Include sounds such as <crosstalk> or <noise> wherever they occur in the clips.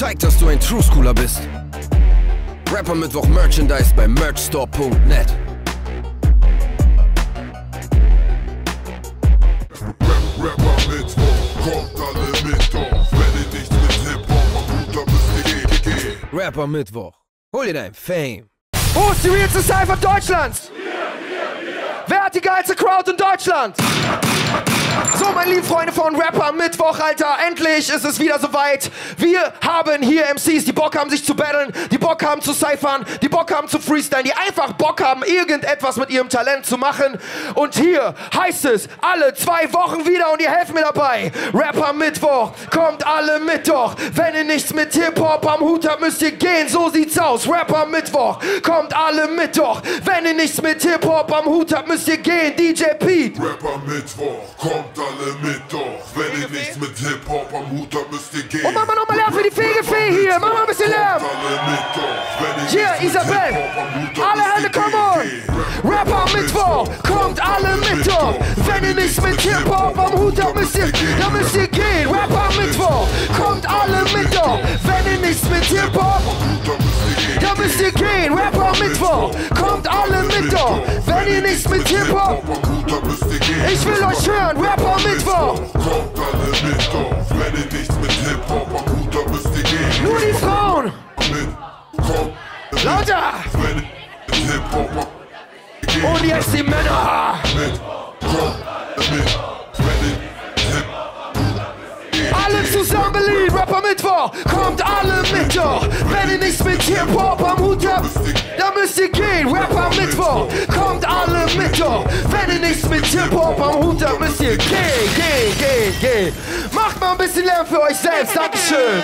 Zeig, dass du ein True Schooler bist. Rapper Mittwoch Merchandise bei merchstore.net. Rapper Mittwoch, kommt alle mit doch. Wenn ihr nichts mit Hip-Hop Hut habt, müsst. Rapper Mittwoch. Hol dir dein Fame. Wo ist die realste Cypher Deutschlands? Wer hat die geilste Crowd in Deutschland? So, meine lieben Freunde von Rapper Mittwoch, Alter, endlich ist es wieder soweit. Wir haben hier MCs, die Bock haben, sich zu battlen, die Bock haben zu cyphern, die Bock haben zu freestylen, die einfach Bock haben, irgendetwas mit ihrem Talent zu machen. Und hier heißt es, alle zwei Wochen wieder und ihr helft mir dabei. Rapper Mittwoch, kommt alle mit doch. Wenn ihr nichts mit Hip-Hop am Hut habt, müsst ihr gehen, so sieht's aus. Rapper Mittwoch, kommt alle mit doch. Wenn ihr nichts mit Hip-Hop am Hut habt, müsst ihr gehen. DJ Pete. Rapper Mittwoch, kommt alle mit doch. Wenn ihr nichts mit Hip-Hop am Hut habt, müsst ihr gehen. Und mach mal nochmal Lärm für die Fegefee hier. Mach mal ein bisschen Lärm. Kommt alle mit doch. Wenn ihr Hier, nichts mit Isabel. Alle müsst Hände, come on. gehen. Rapper Mittwoch, kommt alle mit doch. Wenn ihr nichts mit Hip-Hop am Hut habt, müsst ihr, dann müsst ihr gehen. Rapper Mittwoch, kommt alle mit doch. Wenn ihr nichts mit Hip-Hop, dann müsst ihr gehen. Rapper am Mittwoch, kommt alle mit doch. Wenn ihr nichts mit Hip-Hop, ich will euch hören. Rapper Mittwoch, Kommt alle mit doch. Wenn ihr nichts mit Hip-Hop habt, müsst ihr gehen. nur die Frauen. Lauter. Und jetzt die Männer. mit, kommt mit, Alle zusammen Berlin, Rapper Mittwoch, kommt alle mit doch. Wenn ihr nichts mit Hip-Hop am Hut habt, dann müsst ihr gehen. Rapper Mittwoch, kommt alle mit doch. Wenn ihr nichts mit Hip-Hop am Hut habt, müsst ihr gehen, gehen, gehen, gehen. Macht mal ein bisschen Lärm für euch selbst, Dankeschön.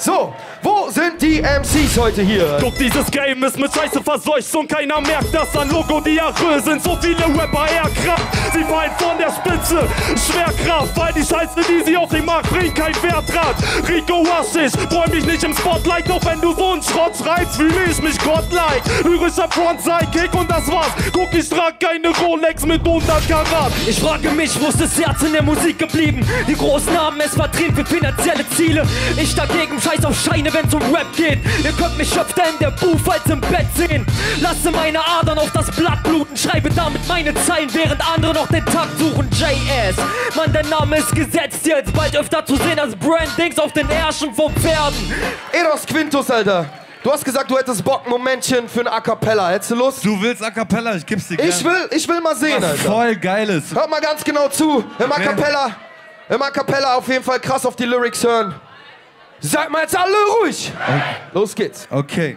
So, wo sind die MCs heute hier? Guck, dieses Game ist mit Scheiße verseucht und keiner merkt das an Logo Diarrhoe sind so viele Rapper Airkraft. Sie fallen von der Spitze, Schwerkraft, weil die Scheiße, die sie auf den Markt bringt, kein Wertrad. Rico Haschisch, freu mich nicht im Spotlight, doch wenn du so einen Schrott schreibst, fühle ich mich godlike. Lyrischer Frontside-Kick und das war's. Guck, ich trag keine Rolex mit 100 Karat. Ich frage mich, wo ist das Herz in der Musik geblieben? Die Großen haben es vertrieben für finanzielle Ziele. Ich dagegen scheiß auf Scheine, wenn's um Rap geht. Ihr könnt mich öfter in der Booth als im Bett sehen. Lasse meine Adern auf das Blatt bluten, schreibe damit meine Zeilen, während andere noch den Takt suchen. JS, Mann, der Name ist gesetzt jetzt. Bald öfter zu sehen als Brandings auf den Ärschen von Pferden. Eros Quintus, Alter. Du hast gesagt, du hättest Bock, Momentchen für ein A Cappella. Hättest du Lust? Du willst A Cappella, ich geb's dir gerne. Ich will, ich will mal sehen, Was Alter. voll geiles. Hört mal ganz genau zu. Im A. Cappella, im A Cappella auf jeden Fall krass auf die Lyrics hören. Seid mal jetzt alle ruhig. Los geht's. Okay.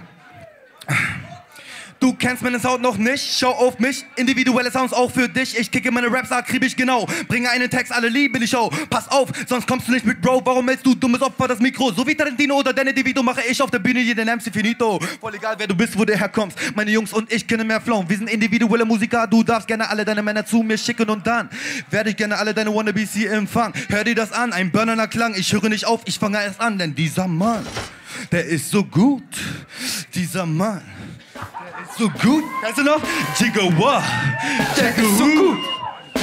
Du kennst meinen Sound noch nicht, schau auf mich, individuelle Sounds auch für dich. Ich kicke meine Raps akribisch genau, bringe einen Text, alle lieben die Show. Pass auf, sonst kommst du nicht mit Bro. Warum hältst du dummes Opfer das Mikro? So wie Tarantino oder Danny DeVito mache ich auf der Bühne jeden MC Finito. Voll egal, wer du bist, wo du herkommst. Meine Jungs und ich kennen mehr Flow. Wir sind individuelle Musiker, du darfst gerne alle deine Männer zu mir schicken und dann werde ich gerne alle deine Wannabes hier empfangen. Hör dir das an, ein burnerner Klang. Ich höre nicht auf, ich fange erst an, denn dieser Mann, der ist so gut. Dieser Mann. So gut. Kennst du noch? Jiggawa. Der ist so gut.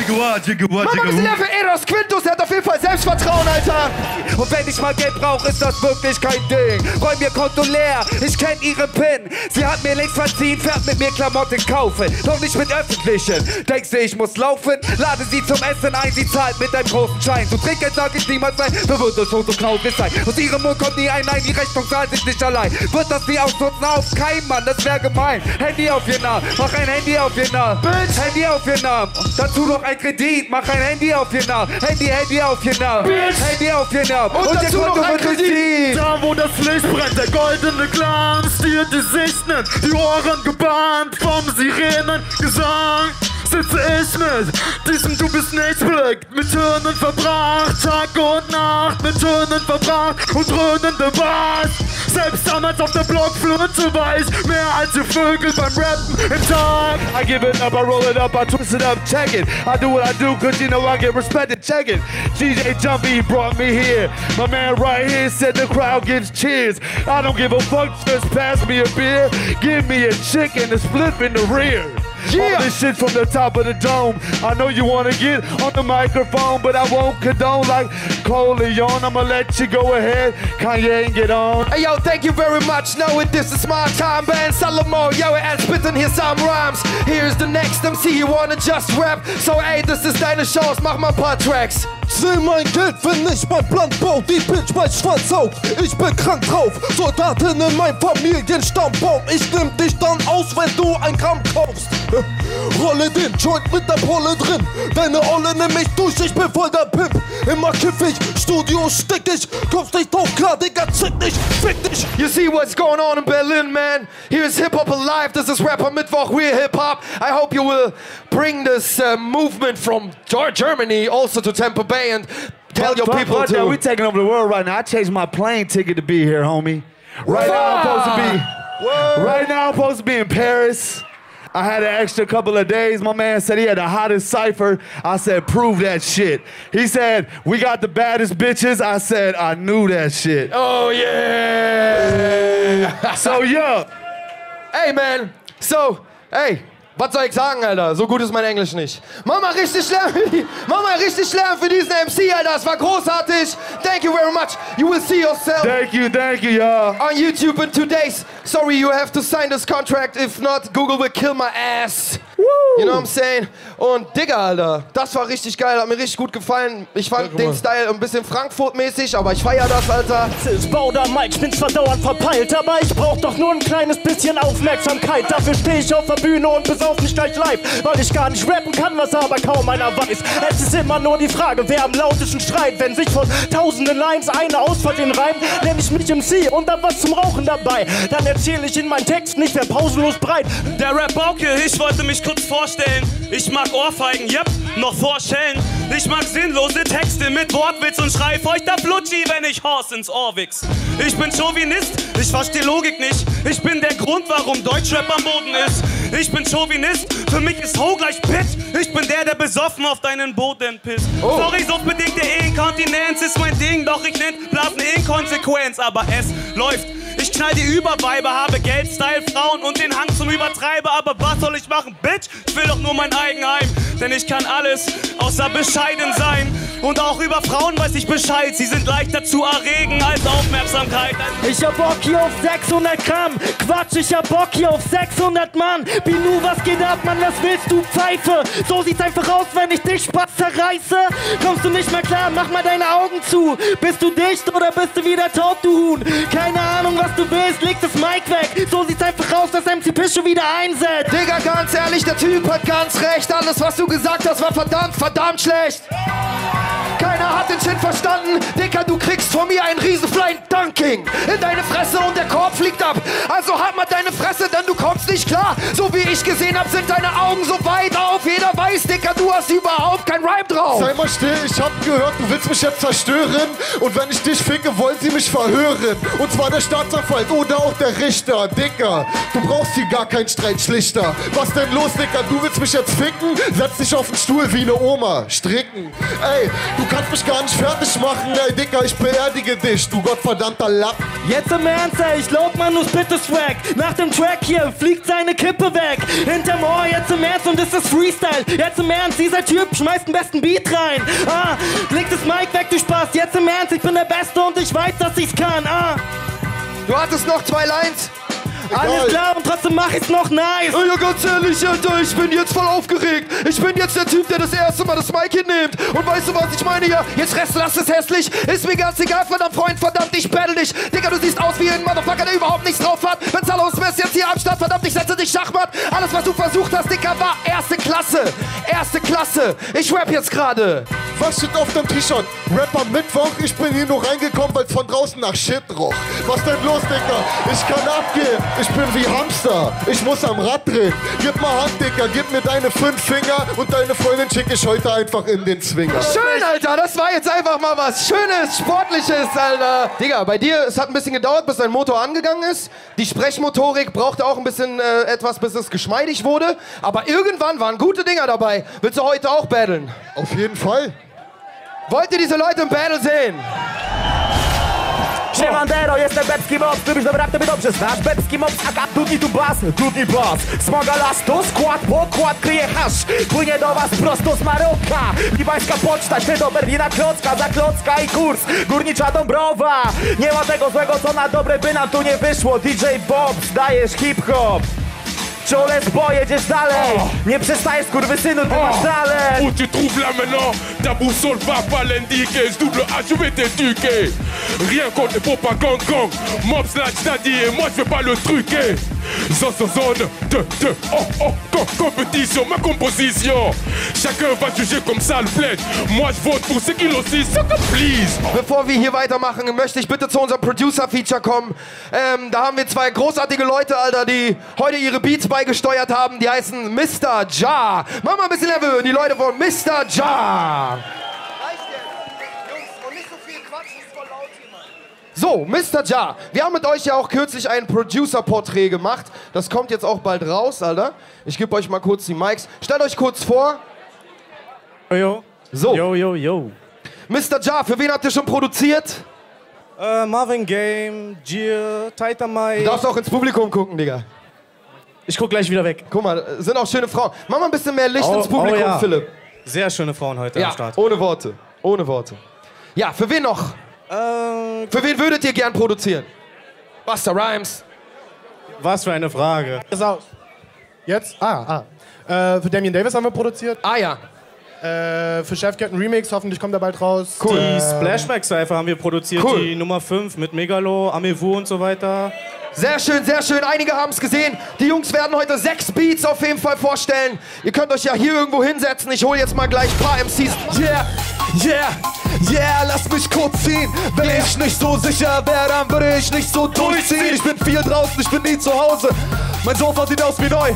Ein bisschen Jiggawa. Lärm für Eros Quintus. Der hat auf jeden Fall Selbstvertrauen, Alter. Und wenn ich mal Geld brauche, ist das wirklich kein Ding. Räum mir Konto leer, ich kenn ihre PIN. Sie hat mir links verziehen, fährt mit mir Klamotten kaufen. Doch nicht mit öffentlichen. Denkst du, ich muss laufen? Lade sie zum Essen ein, sie zahlt mit einem großen Schein. Zu Trinkgeld sag ich niemals nein, so es schon so traurig sein. Aus ihrem Mund kommt nie ein Nein, die Rechnung zahlt sich nicht allein. Wird das nie ausnutzen auf kein Mann, das wär gemein. Handy auf ihr Namen, mach ein Handy auf ihr Namen. Bitch. Handy auf ihr Namen. Dazu noch ein Kredit, mach ein Handy auf ihr Namen. Handy, Handy auf ihr Namen. Bitch. Handy auf ihr Namen. Und ihr dazu noch ein Kredit. Da wo das Licht brennt, der goldene Glanz, dir die Sicht nimmt, die Ohren gebannt vom Sirenengesang. Sitze ich mit diesem Du bist nichts Blick, mit Tönen verbracht, Tag und Nacht, mit Tönen verbracht und dröhnende Bass. Selbst damals auf der Blockflöte ich mehr als die Vögel beim Rappen im Tag. I give it up, I roll it up, I twist it up, check it. I do what I do, cause you know I get respected, check it. DJ Jumpy brought me here. My man right here said the crowd gives cheers. I don't give a fuck, just pass me a beer. Give me a chicken and a split in the rear. Yeah. All this shit from the top of the dome. I know you wanna get on the microphone, but I won't condone like Coleon. I'ma let you go ahead, Kanye, and get on. Hey yo, thank you very much. Knowing this is my time, Ben Salomo. Yo, and spitting here some rhymes. Here's the next MC, you wanna just rap? So, hey, this is deine Chance, mach ein paar Tracks. Seh mein Geld, wenn ich mein Plan bau, die Bitch mein Schwanz auf. Ich bin krank drauf, Soldaten in meinem Familienstammbaum. Ich nehm dich dann aus, wenn du ein Gramm kaufst. <laughs> Rolle den Joint mit der Polle drin. Deine Olle nimm ich durch, ich bin voll der Pimp. Immer kiff ich, Studio steck ich. Kommst nicht drauf klar, Digga, zick dich, fick dich. You see what's going on in Berlin, man. Here's Hip Hop Alive. This is Rapper Mittwoch. We're hip hop. I hope you will bring this uh, movement from Germany also to Tampa Bay and tell your Fuck, people we to. taking over the world right now. I changed my plane ticket to be here, homie. Right now I'm supposed to be. Right now I'm supposed to be in Paris. I had an extra couple of days. My man said he had the hottest cipher. I said, prove that shit. He said, we got the baddest bitches. I said, I knew that shit. Oh yeah. So yeah. Hey man. So, hey. Was soll ich sagen, Alter? So gut ist mein Englisch nicht. Mach mal richtig Lärm für die, mach mal richtig Lärm für diesen MC, Alter. Es war großartig. Thank you very much. You will see yourself. Thank you, thank you, y'all. on YouTube in two days. Sorry, you have to sign this contract. If not, Google will kill my ass. You know what I'm saying? Und Digga, Alter, das war richtig geil, hat mir richtig gut gefallen. Ich fand den Style ein bisschen Frankfurt-mäßig, aber ich feier das, Alter. ist Bauder Mike, ich bin zwar dauernd verpeilt, aber ich brauch doch nur ein kleines bisschen Aufmerksamkeit. Dafür stehe ich auf der Bühne und besauf mich gleich live, weil ich gar nicht rappen kann, was aber kaum einer weiß. Es ist immer nur die Frage, wer am lautesten schreit. Wenn sich von tausenden Lines eine aus Versehen reimt, nenn ich mich MC und hab was zum Rauchen dabei. Dann erzähle ich in meinen Texten nicht mehr pausenlos breit. Der Rap Bauke, ich wollte mich kurz vorstellen. Ich mag Ohrfeigen, yep, noch vorstellen. Ich mag sinnlose Texte mit Wortwitz und schrei feuchter Flutschi, wenn ich Horst ins Ohr wichs. Ich bin Chauvinist, ich versteh Logik nicht. Ich bin der Grund, warum Deutschrap am Boden ist. Ich bin Chauvinist, für mich ist Ho gleich Bitch. Ich bin der, der besoffen auf deinen Boden pisst. Sorry, suchtbedingte Inkontinenz ist mein Ding, doch ich nenn Blasen Inkonsequenz, aber es läuft. Ich knall die Überweiber, habe Geld, Style, Frauen und den Hang zum Übertreiber. Aber was soll ich machen, Bitch? Ich will doch nur mein Eigenheim. Denn ich kann alles außer bescheiden sein. Und auch über Frauen weiß ich Bescheid. Sie sind leichter zu erregen als Aufmerksamkeit. Ich hab Bock hier auf 600 Gramm. Quatsch, ich hab Bock hier auf 600 Mann. Binu, was geht ab, Mann? Was willst du, Pfeife? So sieht's einfach aus, wenn ich dich Spaß zerreiße. Kommst du nicht mehr klar? Mach mal deine Augen zu. Bist du dicht oder bist du wieder tot, du Huhn? Keine Ahnung, was du willst. Leg das Mic weg. So sieht's einfach aus, dass MC Pischo wieder einsetzt. Digga, ganz ehrlich, der Typ hat ganz recht. Alles, was du gesagt hast, war verdammt, verdammt schlecht. Keiner hat den Shit verstanden. Dicker, du kriegst von mir einen riesen Flying Dunking in deine Fresse und der Korb fliegt ab. Also halt mal deine Fresse, denn du kommst nicht klar. So wie ich gesehen hab, sind deine Augen so weit auf. Jeder weiß, Dicker, du hast überhaupt kein Rhyme drauf. Sei mal still, ich hab gehört, du willst mich jetzt zerstören. Und wenn ich dich ficke, wollen sie mich verhören. Und zwar der Staatsanwalt oder auch der Richter. Dicker, du brauchst hier gar keinen Streitschlichter. Was denn los, Dicker? Du willst mich jetzt ficken? Setz dich auf den Stuhl wie eine Oma. Stricken. Ey, du kannst mich gar nicht fertig machen. Ey, Dicker, ich beerdige dich, du gottverdammter Lapp. Jetzt im Ernst, ey, ich lob Manus bitte Swag. Nach dem Track hier fliegt seine Kippe weg. Hinterm Ohr, jetzt im Ernst und ist das Freestyle. Jetzt im Ernst, dieser Typ schmeißt den besten Beat rein. Ah, leg das Mic weg, du Spaß. Jetzt im Ernst, ich bin der Beste und ich weiß, dass ich's kann. Ah, Du hattest noch zwei Lines. alles klar und trotzdem mach ich's noch nice. Ja, ganz ehrlich, Alter, ich bin jetzt voll aufgeregt. Ich bin jetzt der Typ, der das erste Mal das Mic hinnimmt. Und weißt du, was ich meine hier? Jetzt rest, lass es hässlich. Ist mir ganz egal, verdammt, Freund, verdammt, ich battle dich. Digga, du siehst aus wie ein Motherfucker, der überhaupt nichts drauf hat. Wenn Salos Mess jetzt hier am Start, verdammt, ich setze dich Schachmatt. Alles, was du versucht hast, Klasse. Ich rap jetzt gerade. Was steht auf dem T-Shirt? Rapper Mittwoch, ich bin hier nur reingekommen, weil es von draußen nach Shit roch. Was denn los, Dicker? Ich kann abgehen, ich bin wie Hamster. Ich muss am Rad drehen. Gib mal Hand, Dicker, gib mir deine fünf Finger und deine Freundin schicke ich heute einfach in den Zwinger. Schön, Alter, das war jetzt einfach mal was Schönes, Sportliches, Alter. Digga, bei dir, es hat ein bisschen gedauert, bis dein Motor angegangen ist. Die Sprechmotorik brauchte auch ein bisschen äh, etwas, bis es geschmeidig wurde. Aber irgendwann waren gute Dinger dabei. Willst du heute auch battlen? Auf jeden Fall. Wollt ihr diese Leute im Battle sehen? Siemano, jestem Bebski Mops, lubisz dobre rap, to mnie dobrze znasz. Bebski Mops, aka Dudni tu bas, Dudni bas Smoga las, to skład, pokład, kryje hasz. Płynie do was prosto z Maroka. Libańska poczta, śle do Berlina Klocka, za Klocka i kurs. Górnicza Dąbrowa. Nie ma tego złego, co na dobre by nam tu nie wyszło. DJ Bob, dajesz hip-hop Czole bo jedziesz dalej Nie przestajesz kurwysynu, ty masz talent Où tu trouves là maintenant Ta boussole va pas l'indiquer. Double A, je vais t'éduquer. Rien contre les propagandes gang. Là, t'as dit et moi je vais pas le truquer. Zone, zone, zone, de, de, oh, oh, co- compétition, ma composition. Chacun va juger comme ça le plaît. Moi je vote pour ce qu'il aussi, que please. Bevor wir hier weitermachen, möchte ich bitte zu unserem Producer-Feature kommen. Ähm, da haben wir zwei großartige Leute, Alter, die heute ihre Beats beigesteuert haben. Die heißen Mr. Ja. Mach mal ein bisschen Level, die Leute von Mr. Ja. So, Mr. Ja, wir haben mit euch ja auch kürzlich ein Producer-Porträt gemacht. Das kommt jetzt auch bald raus, Alter. Ich gebe euch mal kurz die Mics. Stellt euch kurz vor. Jo. So. Yo, yo, yo. Mr. Ja, für wen habt ihr schon produziert? Äh, Marvin Game, Gier, Taita Mai. Du darfst auch ins Publikum gucken, Digga. Ich guck gleich wieder weg. Guck mal, sind auch schöne Frauen. Mach mal ein bisschen mehr Licht Oh, ins Publikum, oh ja. Philipp. Sehr schöne Frauen heute Ja, am Start. ohne Worte. Ohne Worte. Ja, für wen noch? Ähm, Für wen würdet ihr gern produzieren? Buster Rhymes. was für eine Frage. Ist aus. Jetzt? Ah, ah. Äh, für Damien Davis haben wir produziert. Ah ja. Äh, für Chef Cat ein Remix, hoffentlich kommt er bald raus. Die Äh, Splashback Cypher haben wir produziert, Cool. die Nummer 5 mit Megalo, Amewu und so weiter. Sehr schön, sehr schön. Einige haben es gesehen. Die Jungs werden heute sechs Beats auf jeden Fall vorstellen. Ihr könnt euch ja hier irgendwo hinsetzen. Ich hole jetzt mal gleich ein paar MCs. Yeah, yeah, yeah, lass mich kurz ziehen. Wenn ich nicht so sicher wäre, dann würde ich nicht so durchziehen. Ich bin viel draußen, ich bin nie zu Hause. Mein Sofa sieht aus wie neu.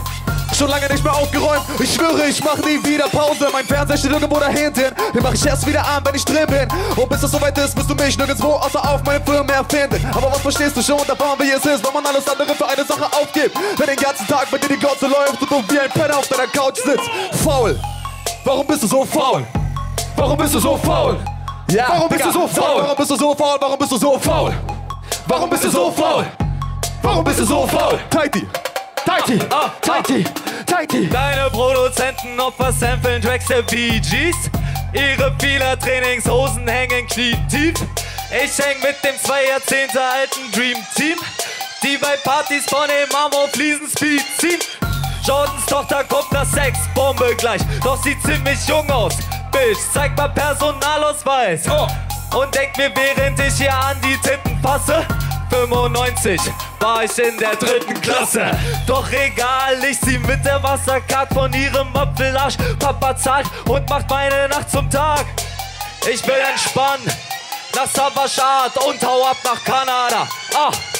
Schon lange nicht mehr aufgeräumt. Ich schwöre, ich mach nie wieder Pause. Mein Fernseher steht irgendwo da hinten. Den mach ich erst wieder an, wenn ich drin bin. Und bis es soweit ist, wirst du mich nirgendwo außer auf meinem Firmen erfinden. Aber was verstehst du schon davon, wie es ist, wenn man alles andere für eine Sache aufgibt? Wenn den ganzen Tag bei dir die Glotze läuft und du wie ein Penner auf deiner Couch sitzt. Faul. Warum bist du so faul? Warum bist du so faul? Ja, Warum bist du so faul? Warum bist du so faul? Warum bist du so faul? Warum bist du so faul? Warum bist du so faul? Tighty. Tighty, Tighty, Tighty. Deine Produzenten Opfer samplen Tracks der Bee Gees. Ihre vieler Trainingshosen hängen knietief. Ich häng mit dem zwei Jahrzehnte alten Dream Team, die bei Partys von den Marmorfliesen Speed ziehen. Jordans Tochter kommt nach Sexbombe gleich, doch sieht ziemlich jung aus. Bitch, zeig mal Personalausweis. Und denk mir, während ich hier an die Titten passe, 95 war ich in der dritten Klasse. Doch egal, ich zieh mit der Wasserkarte von ihrem Apfelarsch. Papa zahlt und macht meine Nacht zum Tag. Ich will entspannen nach Savashat und hau ab nach Kanada. Ah.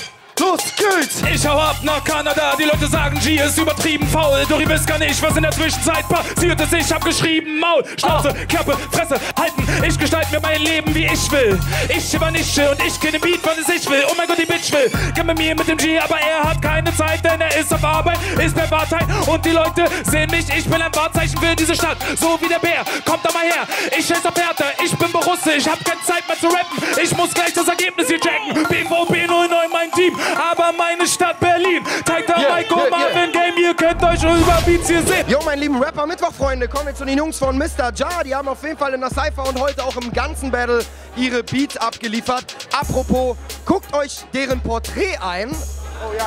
Los geht's! Ich hau ab nach Kanada, die Leute sagen, G ist übertrieben faul. Wisst gar nicht, was in der Zwischenzeit passiert ist. Ich hab geschrieben, Maul, Schnauze, Klappe, Fresse, halten. Ich gestalte mir mein Leben, wie ich will. Ich übernische und ich kenne Beat, wann es ich will. Oh mein Gott, die Bitch will. Kann mit mir mit dem G, aber er hat keine Zeit, denn er ist auf Arbeit, ist per Partei. Und die Leute sehen mich, ich bin ein Wahrzeichen für diese Stadt. So wie der Bär, kommt da mal her. Ich scheiß auf ich bin Borusse, ich hab keine Zeit mehr zu rappen. Ich muss gleich das Ergebnis hier checken. BVB 09, mein Team, aber meine Stadt Berlin. Tighter Yeah, Michael yeah, yeah. Marvin Game, ihr könnt euch über Beats hier sehen. Jo, meine lieben Rapper-Mittwoch-Freunde, kommen wir zu den Jungs von Mr. Ja. Die haben auf jeden Fall in der Cypher und heute auch im ganzen Battle ihre Beats abgeliefert. Apropos, guckt euch deren Porträt ein.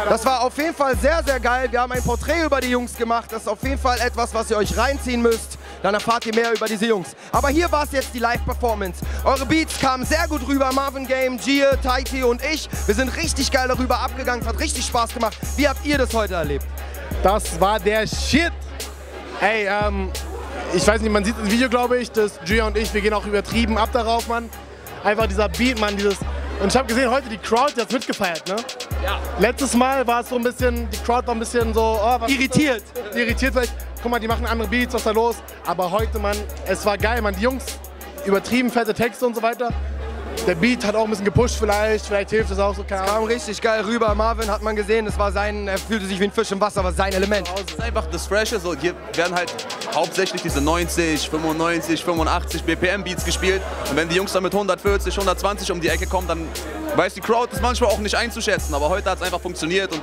Das war auf jeden Fall sehr, sehr geil. Wir haben ein Porträt über die Jungs gemacht. Das ist auf jeden Fall etwas, was ihr euch reinziehen müsst. Dann erfahrt ihr mehr über diese Jungs. Aber hier war es jetzt die Live-Performance. Eure Beats kamen sehr gut rüber. Marvin Game, Gier, Taiti und ich. Wir sind richtig geil darüber abgegangen. Es hat richtig Spaß gemacht. Wie habt ihr das heute erlebt? Das war der Shit. Ey, ähm, ich weiß nicht, man sieht das Video, glaube ich, dass Gia und ich, wir gehen auch übertrieben ab darauf, Mann. Einfach dieser Beat, Mann, dieses. Und ich habe gesehen, heute die Crowd, die hat mitgefeiert, ne? Ja. Letztes Mal war es so ein bisschen, die Crowd war ein bisschen so, oh, was Irritiert. Irritiert vielleicht. Guck mal, die machen andere Beats, was ist da los? Aber heute, Mann, es war geil, Mann. Die Jungs, übertrieben fette Texte und so weiter. der Beat hat auch ein bisschen gepusht vielleicht, vielleicht hilft es auch so, keine Kam Ahnung. richtig geil rüber. Marvin hat man gesehen, das war sein, er fühlte sich wie ein Fisch im Wasser, war sein Element. Das ist einfach das Freshe. So, hier werden halt hauptsächlich diese 90, 95, 85 BPM Beats gespielt. Und wenn die Jungs dann mit 140, 120 um die Ecke kommen, dann weiß die Crowd das manchmal auch nicht einzuschätzen. Aber heute hat es einfach funktioniert und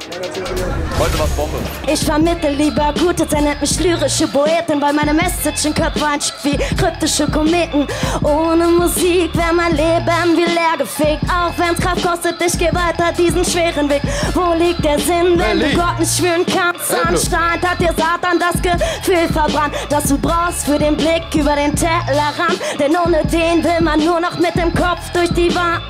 heute war es Bombe. Ich vermittel lieber Gutes, er nennt mich lyrische Poetin, weil meine Message in Köpfe einschickt wie kryptische Kometen. Ohne Musik wär mein Leben wie leer gefegt. Auch wenn's Kraft kostet, ich geh weiter diesen schweren Weg. Wo liegt der Sinn, wenn du. Gott nicht spüren kannst? Anscheinend hat dir Satan das Gefühl verbrannt, das du brauchst für den Blick über den Tellerrand. Denn ohne den will man nur noch mit dem Kopf durch die Wand.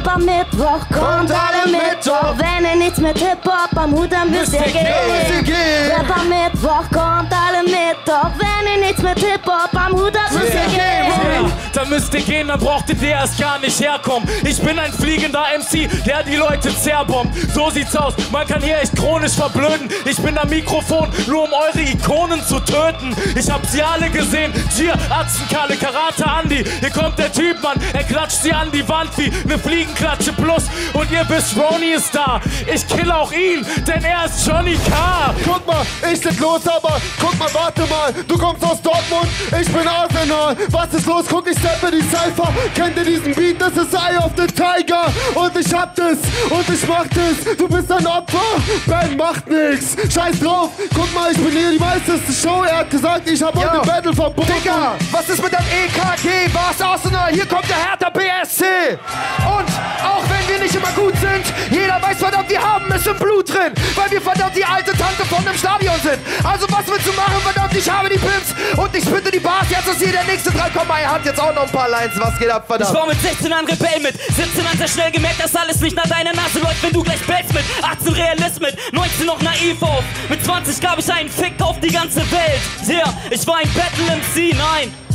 Rapper Mittwoch kommt alle mit, doch wenn ihr nichts mit Hip-Hop am Hut habt, müsst ihr Müsst ihr gehen. gehen. Rapper Mittwoch kommt alle mit, doch wenn ihr nichts mit Hip-Hop am Hut habt, müsst ihr gehen. Ja, da müsst ihr gehen, dann brauchtet ihr erst gar nicht herkommen. Ich bin ein fliegender MC, der die Leute zerbombt. So sieht's aus, man kann hier echt chronisch verblöden. Ich bin am Mikrofon, nur um eure Ikonen zu töten. Ich hab sie alle gesehen, Gier, Atzen, Kalle, Karate, Andi. Hier kommt der Typ, Mann, er klatscht sie an die Wand wie ne Fliegenklatsche plus. Und ihr wisst, Ronnie ist da. Ich kill auch ihn, denn er ist Johnny K. Guck mal, ich leg los, aber guck mal, warte mal. Du kommst aus Dortmund, ich bin Arsenal. Was ist los? Guck, ich steppe die Cypher. Kennt ihr diesen Beat? Das ist Eye of the Tiger. Und ich hab das und ich mach das. Du bist ein Opfer. Ben macht nix. Scheiß drauf. Guck mal, ich bin hier die meisteste Show. Er hat gesagt, ich hab heute Battle verboten. Digga, was ist mit dem EKG? Was Arsenal? Hier kommt der Hertha BSC. Und nicht immer gut sind, jeder weiß verdammt, wir haben es im Blut drin, weil wir verdammt die alte Tante von dem Stadion sind. Also was willst du machen, verdammt, ich habe die Pimps und ich spitte die Bars. Jetzt ist hier der nächste dran. Komm mal, er hat jetzt auch noch ein paar Lines. Was geht ab, verdammt? Ich war mit 16 an Rebell mit, 17 an sehr schnell gemerkt, dass alles nicht nach deiner Nase läuft, wenn du gleich bellst mit 18 Realist mit, 19 noch naiv auf, mit 20 gab ich einen Fick auf die ganze Welt. Ja, ich war ein Battle MC, nein.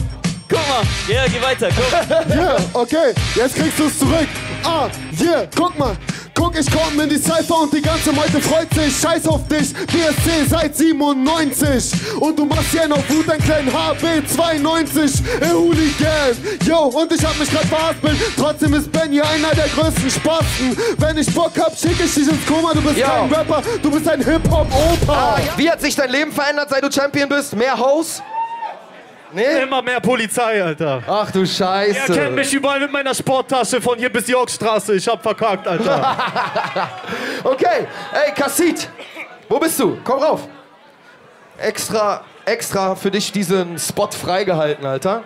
Guck mal, ja, geh weiter, guck. <laughs> Yeah, okay, jetzt kriegst du es zurück. Ah, yeah, guck mal. Guck, ich komm in die Cypher und die ganze Meute freut sich. Scheiß auf dich, BSC seit 97. Und du machst hier noch Wut, einen kleinen HB92. Ey, Hooligan. Yo, und ich hab mich grad verhaspelt. Trotzdem ist Ben hier einer der größten Spasten. Wenn ich Bock hab, schick ich dich ins Koma. Du bist Yo. kein Rapper, du bist ein Hip-Hop-Opa. Ah, Wie hat sich dein Leben verändert, seit du Champion bist? Mehr Hoes? Nee? Immer mehr Polizei, Alter. Ach du Scheiße. Ihr kennt mich überall mit meiner Sporttasche von hier bis Yorkstraße. Ich hab verkackt, Alter. <laughs> okay, ey, Kassit, wo bist du? Komm rauf. Extra, extra für dich diesen Spot freigehalten, Alter.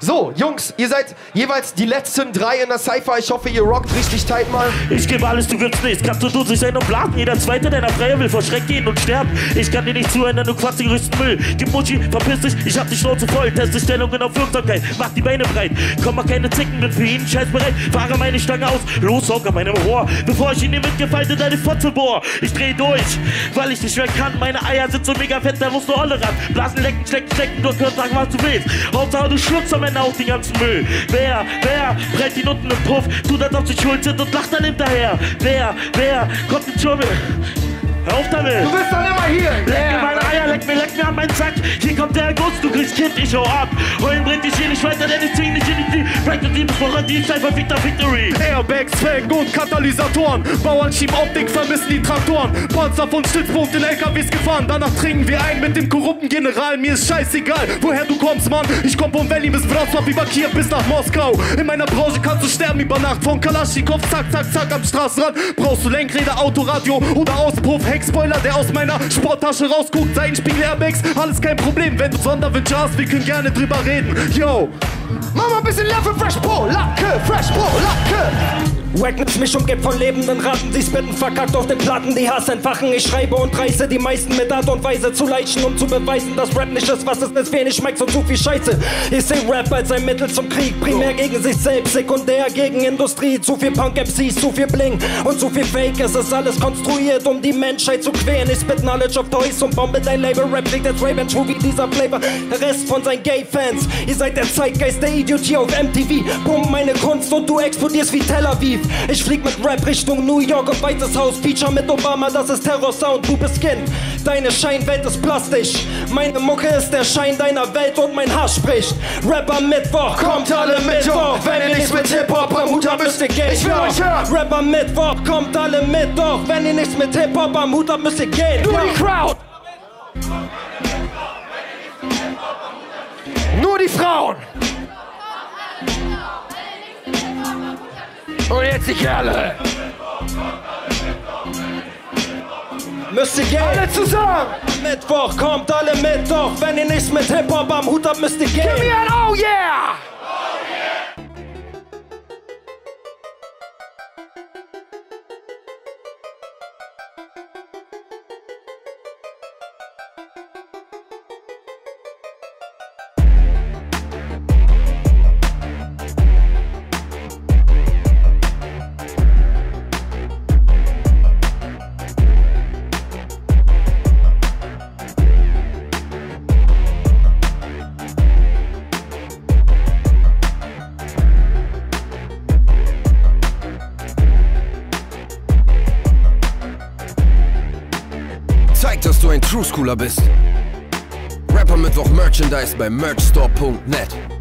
So, Jungs, ihr seid jeweils die letzten drei in der Cypher. Ich hoffe, ihr rockt richtig tight mal. Ich gebe alles, du willst nichts. Kannst du sich sein und blasen. Jeder Zweite deiner Freier will vor Schreck gehen und sterben. Ich kann dir nicht zuhören, du quatschst den größten Müll. Gib Muschi, verpiss dich, ich hab die Schnauze voll. Teste Stellungen auf Wirksamkeit, mach die Beine breit. Komm mal keine Zicken, bin für jeden Scheiß bereit. Fahre meine Stange aus, los, hock an meinem Rohr. Bevor ich in dir mitgefaltet deine Fotze bohr. Ich dreh durch, weil ich nicht mehr kann. Meine Eier sind so mega fett, da musst du alle ran. Blasen, lecken, schlecken, schlecken, du kannst sagen, was du willst. Hauptsache, du schluckst am Ende auch den ganzen Müll. Wer, wer, brennt ihn unten im Puff, tut als ob sie schuld sind und lacht dann hinterher. Wer, wer, kommt in Schummel. Auf damit! Du bist dann immer hier! Leck mir meine Eier, leck mir, leck mir an meinen Sack! Hier kommt der August, du kriegst Kind, ich hau ab! Heulen bringt dich hier nicht weiter, denn ich zwing dich in die Knie! Break Liebeswoche, die Cypher Victor Victory! Airbags, Felgen und Katalysatoren. Bauern schieben Optik, vermissen die Traktoren. Panzer von Stützpunkt in LKWs gefahren. Danach trinken wir ein mit dem korrupten General. Mir ist scheißegal, woher du kommst, Mann. Ich komm vom Valley bis Wrocław, über Kiew bis nach Moskau. In meiner Branche kannst du sterben über Nacht. Von Kalaschnikow, zack, zack, zack am Straßenrand. Brauchst du Lenkräder, Autoradio oder Auspuff. Heckspoiler, der aus meiner Sporttasche rausguckt. Seitenspiegel, Airbags, alles kein Problem. Wenn du Sonderwünsche hast, wir können gerne drüber reden. Yo! Ein bisschen Love für Fresh Pro, Lacke, Fresh Pro, Lacke. Wacknips-Mischung gibt von lebenden Ratten, die spitten verkackt auf den Platten, die Hass entfachen. Ich schreibe und reiße die meisten mit Art und Weise zu leichen, um zu beweisen, dass Rap nicht ist, was es ist, wenig schmeckt und zu viel Scheiße. Ich seh Rap als ein Mittel zum Krieg, primär gegen sich selbst, sekundär gegen Industrie. Zu viel Punk-MCs, zu viel Bling und zu viel Fake. Es ist alles konstruiert, um die Menschheit zu quälen. Ich spit Knowledge of Toys und bombe dein Label. Rap liegt als Raven True wie dieser Flavor. Der Rest von seinen Gay-Fans. Ihr seid der Zeitgeist der Idiotie auf MTV. Pump meine Kunst und du explodierst wie Tel Aviv. Ich flieg mit Rap Richtung New York auf Weißes Haus. Feature mit Obama, das ist Terror-Sound, du bist Kind. Deine Scheinwelt ist plastisch. Meine Mucke ist der Schein deiner Welt und mein Haar spricht. Rapper Mittwoch, kommt alle Mittwoch. Wenn ihr nichts mit Hip-Hop am Hut habt, müsst ihr gehen. Ich will euch hören. Rapper Mittwoch, kommt alle Mittwoch. Wenn ihr nichts mit Hip-Hop am Hut habt, müsst ihr gehen. Nur die Crowd. Nur die Frauen. Und jetzt die Kerle. Müsst ihr gehen. Alle zusammen. Mittwoch, kommt alle Mittwoch. Wenn ihr nichts mit Hip-Hop am Hut habt, müsst ihr gehen. Give me an oh yeah. Schooler bist. Rapper Mittwoch Merchandise bei merchstore.net.